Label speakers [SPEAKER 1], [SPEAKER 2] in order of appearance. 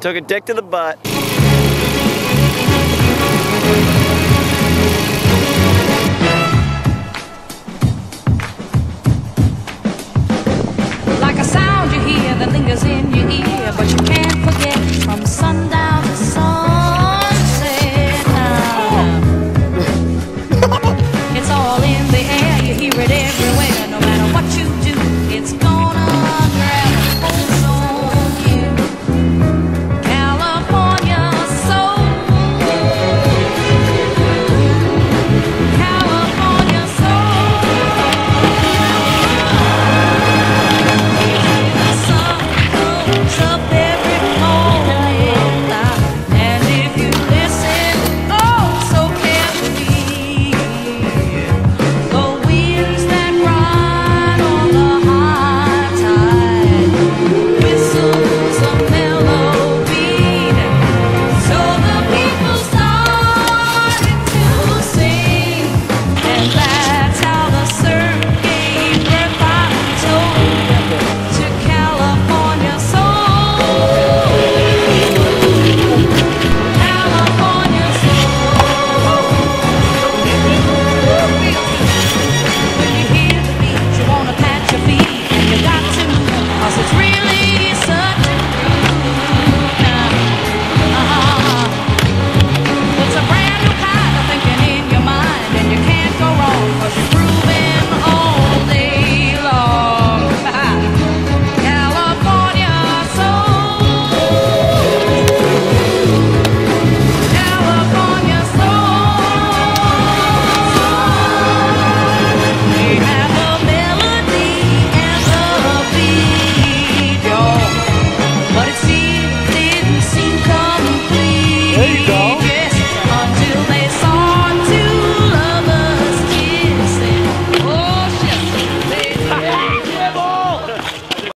[SPEAKER 1] Took a dick to the butt.